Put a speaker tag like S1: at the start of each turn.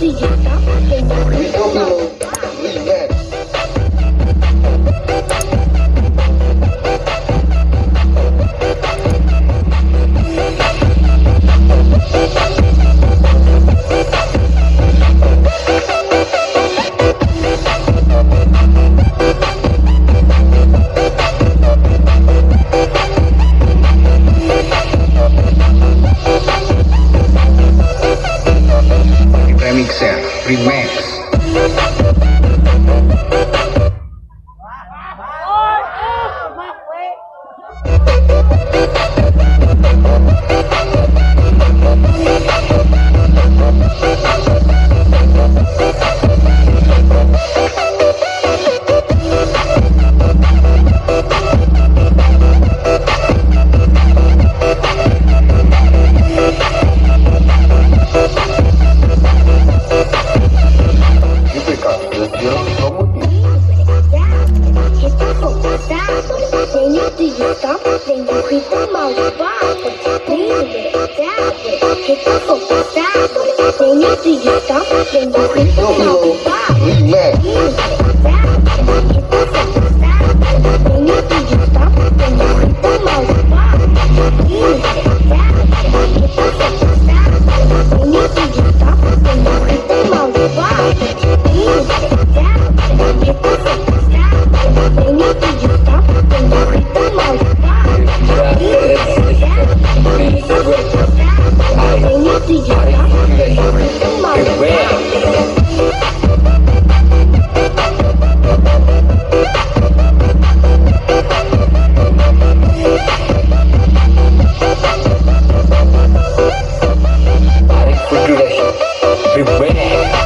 S1: DJ.
S2: Remix.
S1: Hit Thank you.